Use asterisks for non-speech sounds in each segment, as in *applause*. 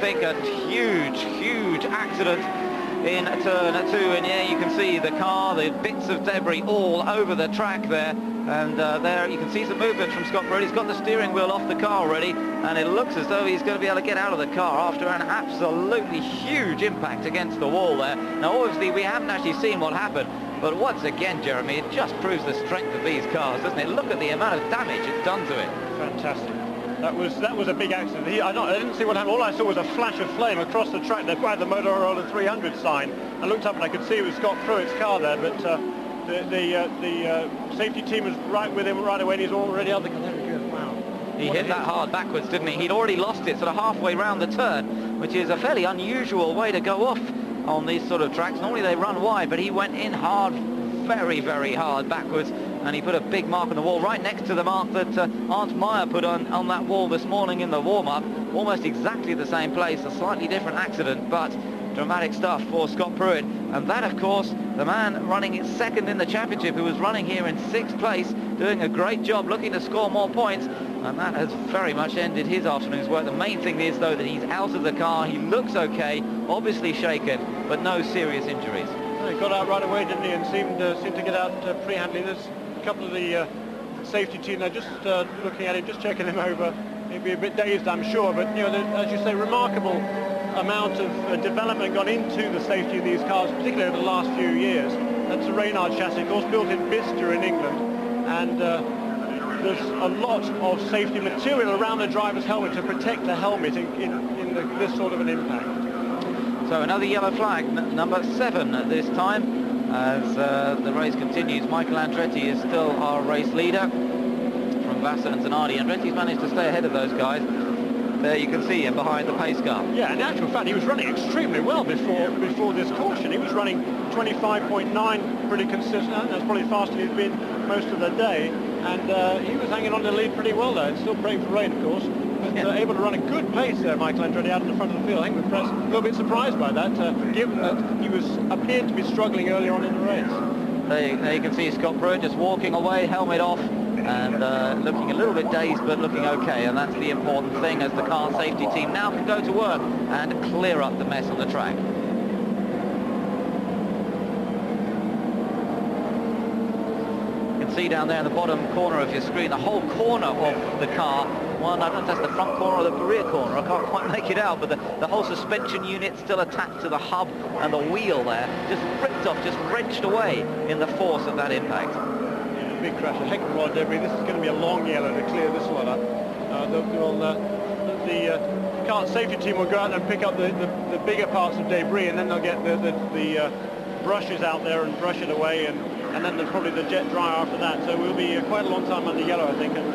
think, a huge, huge accident in turn two. And yeah, you can see the car, the bits of debris all over the track there. And uh, there you can see some movement from Scott Pruett. He's got the steering wheel off the car already, and it looks as though he's going to be able to get out of the car after an absolutely huge impact against the wall there. Now, obviously, we haven't actually seen what happened, but once again, Jeremy, it just proves the strength of these cars, doesn't it? Look at the amount of damage it's done to it. Fantastic. That was that was a big accident. He, I, not, I, didn't see what happened. All I saw was a flash of flame across the track. They had the Motorola 300 sign. I looked up and I could see it was Scott Pruett's car there, but uh, the the, uh, the uh, safety team was right with him right away, and he's already out the car. Wow. He what hit that hard backwards, didn't he? He'd already lost it sort of halfway round the turn, which is a fairly unusual way to go off on these sort of tracks. Normally they run wide, but he went in hard, very, very hard backwards and he put a big mark on the wall right next to the mark that uh, Arnd Meyer put on, on that wall this morning in the warm-up. Almost exactly the same place, a slightly different accident, but dramatic stuff for Scott Pruett. And that, of course, the man running second in the championship, who was running here in sixth place, doing a great job, looking to score more points. And that has very much ended his afternoon's work. The main thing is, though, that he's out of the car. He looks okay, obviously shaken, but no serious injuries. He got out right away, didn't he, and seemed, uh, seemed to get out uh, pre-handling. A couple of the uh, safety team there just uh, looking at him, just checking him over. He'd be a bit dazed, I'm sure, but, you know, as you say, remarkable amount of uh, development gone into the safety of these cars, particularly over the last few years. That's a Reynard chassis, of course, built in Bicester in England, and uh, there's a lot of safety material around the driver's helmet to protect the helmet in, in, in the, this sort of an impact. So another yellow flag, number seven at this time, as uh, the race continues. Michael Andretti is still our race leader from Vasser and Zanardi. Andretti's managed to stay ahead of those guys. There you can see him behind the pace car. Yeah, in actual fact, he was running extremely well before before this caution. He was running 25.9 pretty consistent. That's probably faster he's been most of the day. And uh, he was hanging on the lead pretty well there. still praying for rain, of course. Uh, able to run a good pace there, Michael Andretti, out in the front of the field. I think we're a little bit surprised by that, uh, given that he was appeared to be struggling early on in the race. There, there you can see Scott Pruett just walking away, helmet off, and uh, looking a little bit dazed but looking okay and that's the important thing as the car safety team now can go to work and clear up the mess on the track. You can see down there in the bottom corner of your screen. The whole corner of the car. One, I don't know if that's the front corner or the rear corner, I can't quite *laughs* make it out, but the, the whole suspension unit still attached to the hub and the wheel there, just ripped off, just wrenched away in the force of that impact. Big crash, a heck of a lot of debris. This is going to be a long yellow to clear this one up. Uh, they'll, uh, the uh, car safety team will go out and pick up the, the, the, bigger parts of debris, and then they'll get the, the, the uh, brushes out there and brush it away, and, and then there's probably the jet dryer after that. So we'll be uh, quite a long time under yellow, I think. And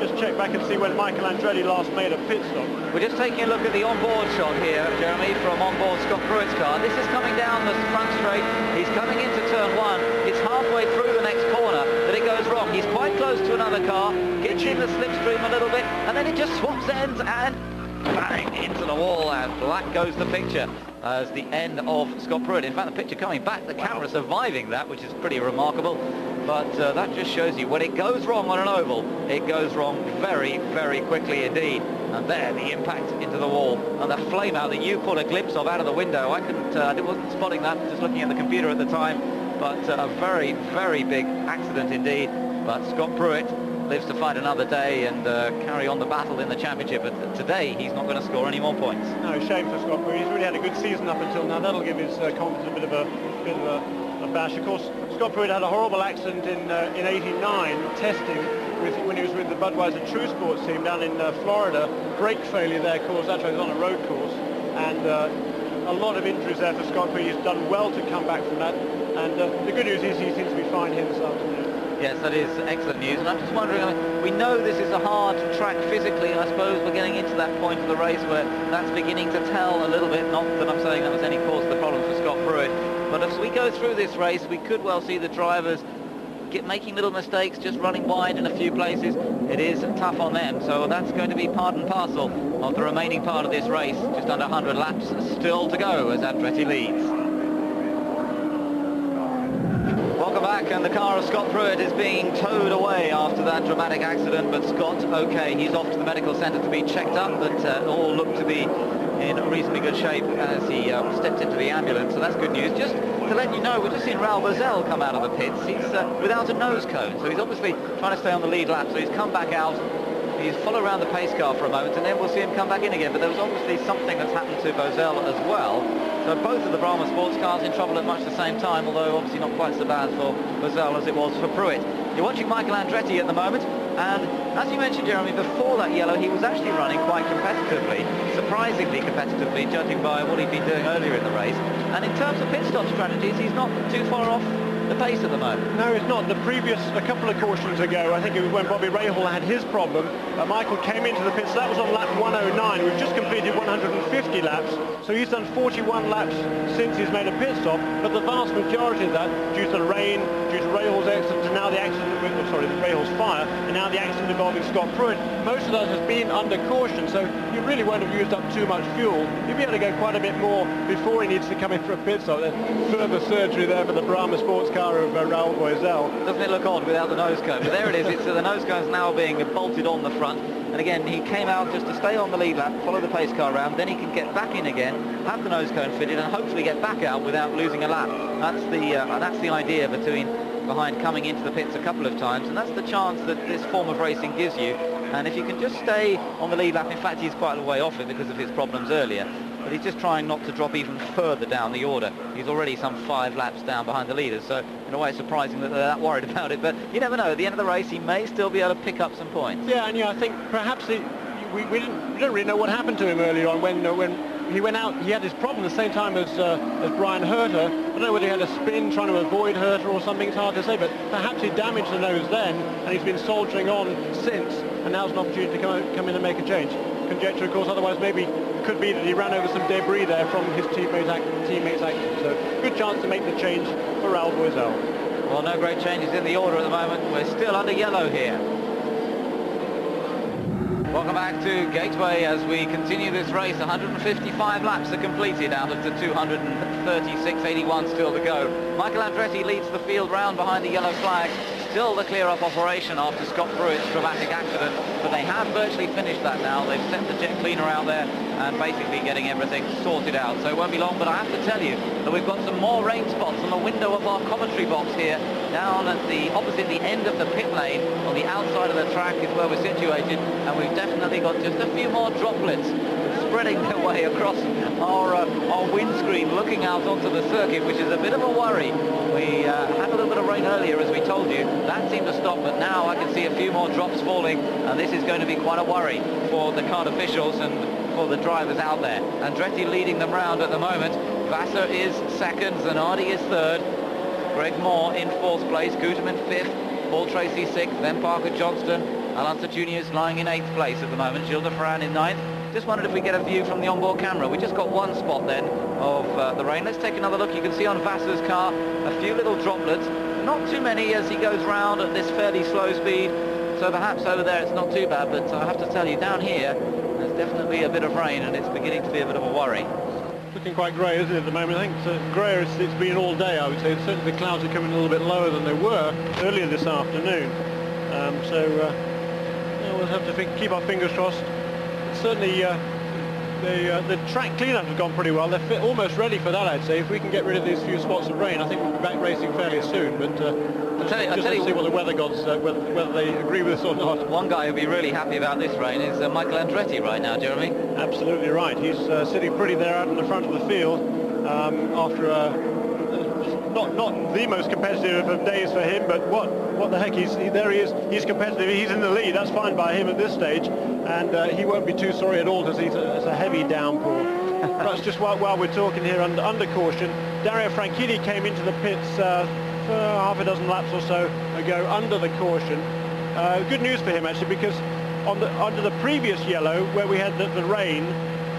just check back and see when Michael Andretti last made a pit stop. We're just taking a look at the onboard shot here, Jeremy, from onboard Scott Pruett's car. This is coming down the front straight. He's coming into turn one. It's halfway through the next corner that it goes wrong. He's quite close to another car, gets in the slipstream a little bit, and then it just swaps ends and bang into the wall, and black goes the picture as the end of Scott Pruett. In fact, the picture coming back, the camera surviving that, which is pretty remarkable. But uh, that just shows you when it goes wrong on an oval, it goes wrong very, very quickly indeed. And there, the impact into the wall and the flame out that you caught a glimpse of out of the window. I couldn't, uh, I wasn't spotting that, just looking at the computer at the time. But uh, a very, very big accident indeed. But Scott Pruett lives to fight another day and uh, carry on the battle in the championship. But today, he's not going to score any more points. No, shame for Scott Pruett. He's really had a good season up until now. That'll give his uh, confidence a bit of a, bit of a, a, bash. Of course, Scott Pruett had a horrible accident in uh, in '89 testing with, when he was with the Budweiser Truesports team down in uh, Florida. Brake failure there caused that. Was on a road course and uh, a lot of injuries there for Scott Pruett. He's done well to come back from that. And uh, the good news is he seems to be fine here this afternoon. Yes, that is excellent news. And I'm just wondering, I mean, we know this is a hard track physically, and I suppose we're getting into that point of the race where that's beginning to tell a little bit. Not that I'm saying that was any cause of the problem for Scott Pruett. But as we go through this race, we could well see the drivers get making little mistakes, just running wide in a few places. It is tough on them. So that's going to be part and parcel of the remaining part of this race. Just under 100 laps still to go as Andretti leads. Back and the car of Scott Pruett is being towed away after that dramatic accident, but Scott, okay, he's off to the medical centre to be checked up, but uh, all look to be in reasonably good shape as he uh, stepped into the ambulance, so that's good news. Just to let you know, we've just seen Raul Boesel come out of the pits. He's uh, without a nose cone, so he's obviously trying to stay on the lead lap, so he's come back out. He's followed around the pace car for a moment, and then we'll see him come back in again. But there was obviously something that's happened to Boesel as well. So both of the Brahma sports cars in trouble at much the same time, although obviously not quite so bad for Boesel as it was for Pruett. You're watching Michael Andretti at the moment, and as you mentioned, Jeremy, before that yellow, he was actually running quite competitively, surprisingly competitively, judging by what he'd been doing earlier in the race. And in terms of pit stop strategies, he's not too far off the pace at the moment. No, it's not. The previous, a couple of cautions ago, I think it was when Bobby Rahal had his problem, uh, Michael came into the pits. So That was on lap 109. We've just completed 150 laps, so he's done 41 laps since he's made a pit stop, but the vast majority of that, due to the rain, due to Rahal's accident, now the accident, oh, sorry, the Rahal's fire, and now the accident involving Scott Pruett, most of that has been under caution, so you really won't have used up too much fuel. You'll be able to go quite a bit more before he needs to come in for a pit stop. There's further surgery there for the Brahma sports car of uh, Raul Boesel. Doesn't it look odd without the nose cone? But there it is. It's, uh, the nose cone's now being bolted on the front. And again, he came out just to stay on the lead lap, follow the pace car around, then he can get back in again, have the nose cone fitted, and hopefully get back out without losing a lap. That's the uh, that's the idea between behind coming into the pits a couple of times, and that's the chance that this form of racing gives you. And if you can just stay on the lead lap, in fact, he's quite a way off it because of his problems earlier but he's just trying not to drop even further down the order. He's already some five laps down behind the leaders, so in a way it's surprising that they're that worried *laughs* about it, but you never know. At the end of the race, he may still be able to pick up some points. Yeah, and yeah, I think perhaps he, we, we, didn't, we don't really know what happened to him earlier on when, uh, when he went out, he had his problem the same time as, uh, as Bryan Herta. I don't know whether he had a spin trying to avoid Herta or something, it's hard to say, but perhaps he damaged the nose then, and he's been soldiering on since, and now's an opportunity to come, come in and make a change. Conjecture, of course, otherwise maybe could be that he ran over some debris there from his teammates' teammates accident. So good chance to make the change for Raul Boesel. Well, no great changes in the order at the moment. We're still under yellow here. Welcome back to Gateway as we continue this race. 155 laps are completed out of the 236.81 still to go. Michael Andretti leads the field round behind the yellow flag. Still the clear-up operation after Scott Pruett's dramatic accident, but they have virtually finished that now. They've set the jet cleaner out there and basically getting everything sorted out. So it won't be long, but I have to tell you that we've got some more rain spots on the window of our commentary box here, down at the opposite the end of the pit lane, on the outside of the track is where we're situated, and we've definitely got just a few more droplets spreading their way across our, uh, our windscreen looking out onto the circuit, which is a bit of a worry. We uh, had a little bit of rain earlier, as we told you. That seemed to stop, but now I can see a few more drops falling, and this is going to be quite a worry for the CART officials and for the drivers out there. Andretti leading them round at the moment. Vasser is second, Zanardi is third, Greg Moore in fourth place, Gugelmin fifth, Paul Tracy sixth, then Parker Johnstone, Alonso Jr. is lying in eighth place at the moment, Gilles de Ferran in ninth. Just wondered if we get a view from the onboard camera. We just got one spot then of uh, the rain. Let's take another look. You can see on Vasser's car a few little droplets. Not too many as he goes round at this fairly slow speed. So perhaps over there it's not too bad, but I have to tell you, down here, there's definitely a bit of rain and it's beginning to be a bit of a worry. Looking quite grey, isn't it, at the moment? I think it's uh, greyer it's been all day, I would say. Certainly the clouds are coming a little bit lower than they were earlier this afternoon. Um, so uh, yeah, we'll have to keep our fingers crossed. Certainly uh, the, uh, the track cleanup has gone pretty well. They're fit, almost ready for that, I'd say. If we can get rid of these few spots of rain, I think we'll be back racing fairly soon. But uh, I'll tell you, I'll just tell to you see what the weather gods, uh, whether, whether they agree with us or not. One guy who'll be really happy about this rain is uh, Michael Andretti right now, Jeremy. Absolutely right. He's uh, sitting pretty there out in the front of the field um, after a not not the most competitive of days for him, but what what the heck? He's he, there. He is. He's competitive. He's in the lead. That's fine by him at this stage, and uh, he won't be too sorry at all because he's a, it's a heavy downpour. *laughs* That's just while, while we're talking here under, under caution, Dario Franchitti came into the pits uh, half a dozen laps or so ago under the caution. Uh, good news for him actually because on the under the previous yellow where we had the, the rain,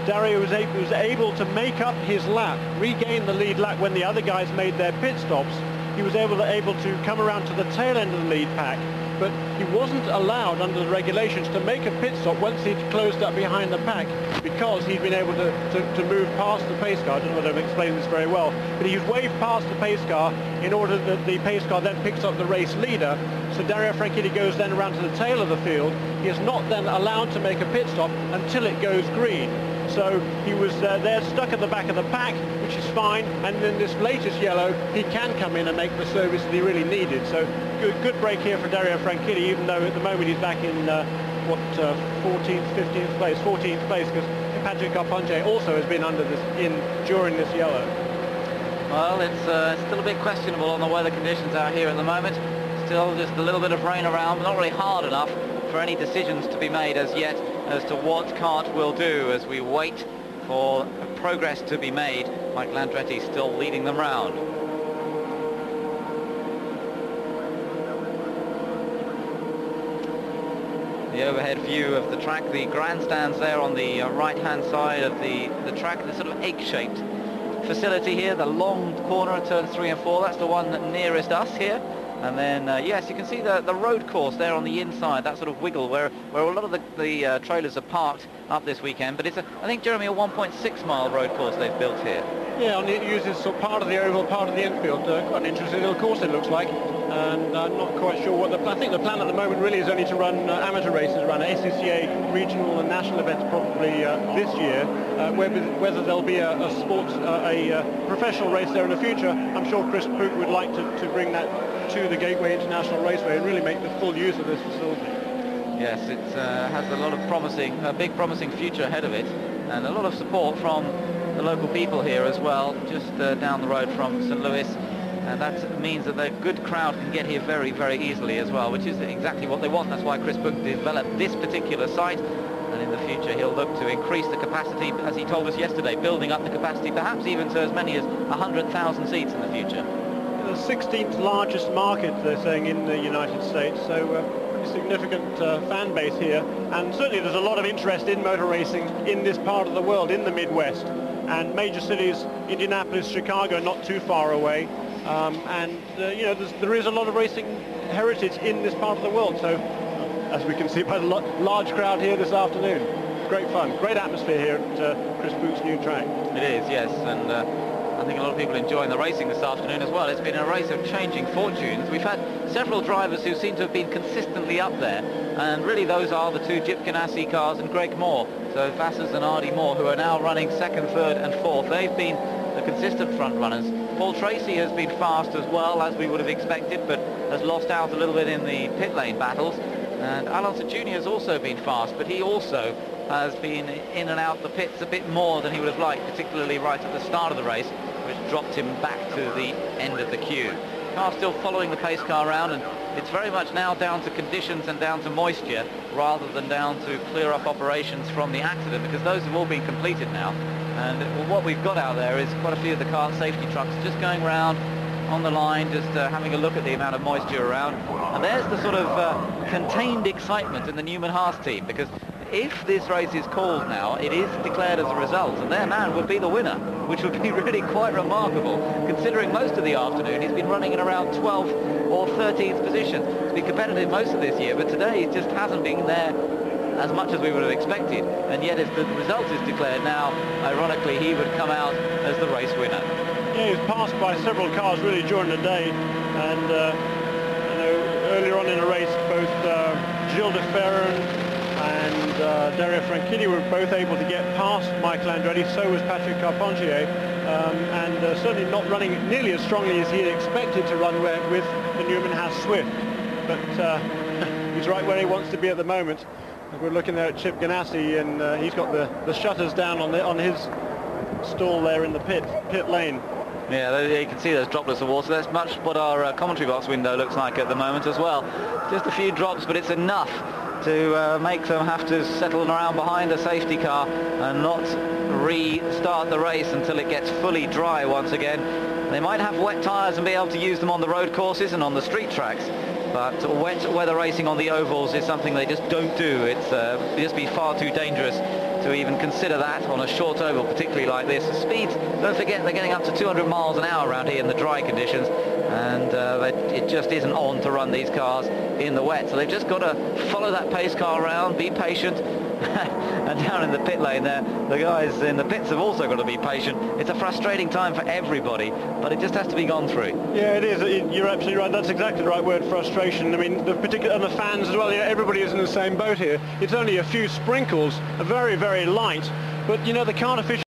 Dario was, able, was able to make up his lap, regain the lead lap when the other guys made their pit stops. He was able to, able to come around to the tail end of the lead pack, but he wasn't allowed under the regulations to make a pit stop once he'd closed up behind the pack because he'd been able to, to, to move past the pace car. I don't know whether I've explained this very well, but he's waved past the pace car in order that the pace car then picks up the race leader. So Dario Franchitti goes then around to the tail of the field. He is not then allowed to make a pit stop until it goes green. So he was uh, there stuck at the back of the pack, which is fine. And then this latest yellow, he can come in and make the service that he really needed. So good, good break here for Dario Franchitti, even though at the moment he's back in uh, what 14th, uh, 15th place, 14th place, because Patrick Carpentier also has been under this in during this yellow. Well, it's uh, still a bit questionable on the weather conditions out here at the moment. Still just a little bit of rain around, not really hard enough for any decisions to be made as yet as to what CART will do as we wait for progress to be made. Michael Andretti still leading them round. The overhead view of the track, the grandstands there on the uh, right-hand side of the, the track, the sort of egg-shaped facility here, the long corner at turns three and four, that's the one nearest us here. And then, uh, yes, you can see the, the road course there on the inside, that sort of wiggle where, where a lot of the, the uh, trailers are parked up this weekend. But it's, a, I think, Jeremy, a 1.6 mile road course they've built here. Yeah, and it uses sort of part of the oval, part of the infield. Uh, quite an interesting little course it looks like. And I'm not quite sure what the I think the plan at the moment really is only to run uh, amateur races, run SCCA regional and national events probably uh, this year. Uh, whether, whether there'll be a, a sports, a, professional race there in the future, I'm sure Chris Pook would like to, to bring that to the Gateway International Raceway and really make the full use of this facility. Yes, it uh, has a lot of promising, a big promising future ahead of it, and a lot of support from the local people here as well, just uh, down the road from St. Louis. And that means that a good crowd can get here very, very easily as well, which is exactly what they want. That's why Chris Pook developed this particular site. And in the future, he'll look to increase the capacity, as he told us yesterday, building up the capacity, perhaps even to as many as 100,000 seats in the future the 16th largest market, they're saying, in the United States. So uh, pretty significant uh, fan base here. And certainly there's a lot of interest in motor racing in this part of the world, in the Midwest. And major cities, Indianapolis, Chicago, not too far away. Um, and, uh, you know, there is a lot of racing heritage in this part of the world. So, as we can see by the large crowd here this afternoon, great fun, great atmosphere here at uh, Chris Pook's new track. It is, yes. And uh, I think a lot of people enjoying the racing this afternoon as well. It's been a race of changing fortunes. We've had several drivers who seem to have been consistently up there, and really those are the two Chip Ganassi cars and Greg Moore. So Vasser Zanardi Moore, who are now running second, third and fourth. They've been the consistent front runners. Paul Tracy has been fast as well, as we would have expected, but has lost out a little bit in the pit lane battles. And Al Unser Jr. has also been fast, but he also has been in and out the pits a bit more than he would have liked, particularly right at the start of the race which dropped him back to the end of the queue. Car still following the pace car around and it's very much now down to conditions and down to moisture rather than down to clear up operations from the accident because those have all been completed now and what we've got out there is quite a few of the car safety trucks just going around on the line just uh, having a look at the amount of moisture around and there's the sort of uh, contained excitement in the Newman Haas team because if this race is called now, it is declared as a result, and their man would be the winner, which would be *laughs* really quite remarkable, considering most of the afternoon he's been running in around 12th or 13th position. He's been competitive most of this year, but today he just hasn't been there as much as we would have expected, and yet if the result is declared now, ironically, he would come out as the race winner. Yeah, he was passed by several cars really during the day, and uh, you know, earlier on in the race, both uh, Gilles de Ferran and uh, Dario Franchitti were both able to get past Michael Andretti, so was Patrick Carpentier, um, and uh, certainly not running nearly as strongly as he had expected to run with the Newman Haas Swift. But uh, *laughs* he's right where he wants to be at the moment. We're looking there at Chip Ganassi, and uh, he's got the, the shutters down on, the, on his stall there in the pit, pit lane. Yeah, you can see those droplets of water. That's much what our uh, commentary box window looks like at the moment as well. Just a few drops, but it's enough to uh, make them have to settle around behind a safety car and not restart the race until it gets fully dry once again. They might have wet tyres and be able to use them on the road courses and on the street tracks, but wet weather racing on the ovals is something they just don't do. It's uh, just be far too dangerous to even consider that on a short oval, particularly like this. Speeds, don't forget, they're getting up to 200 miles an hour around here in the dry conditions, and uh, it just isn't on to run these cars in the wet. So they've just got to follow that pace car around, be patient, *laughs* and down in the pit lane there, the guys in the pits have also got to be patient. It's a frustrating time for everybody, but it just has to be gone through. Yeah, it is. You're absolutely right. That's exactly the right word, frustration. I mean, the particular and the fans as well. Everybody is in the same boat here. It's only a few sprinkles, very, very light, But, you know, the CART official